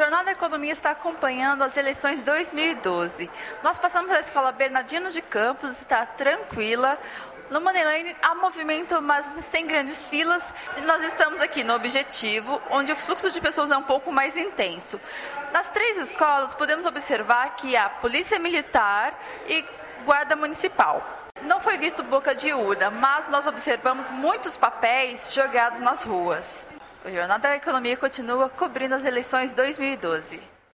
Jornal da Economia está acompanhando as eleições 2012. Nós passamos pela Escola Bernardino de Campos, está tranquila. No Moneyline há movimento, mas sem grandes filas. Nós estamos aqui no Objetivo, onde o fluxo de pessoas é um pouco mais intenso. Nas três escolas, podemos observar que há Polícia Militar e Guarda Municipal. Não foi visto boca de urna, mas nós observamos muitos papéis jogados nas ruas. O Jornal da Economia continua cobrindo as eleições 2012.